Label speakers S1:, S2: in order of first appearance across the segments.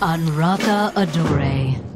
S1: Anratha Adore.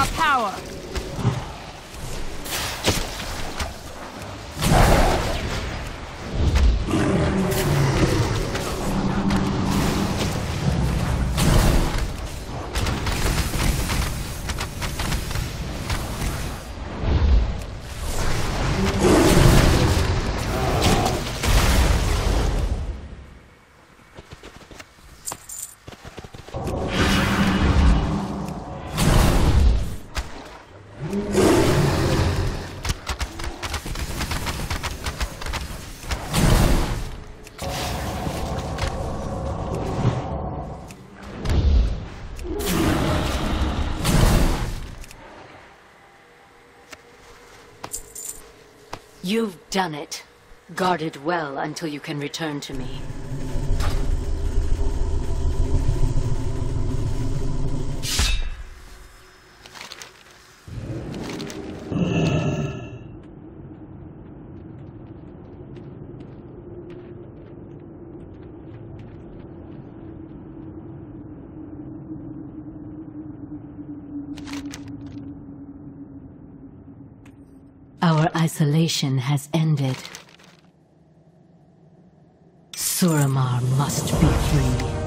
S2: Our power!
S1: You've done it. Guard it well until you can return to me. Our isolation has ended. Suramar must be free.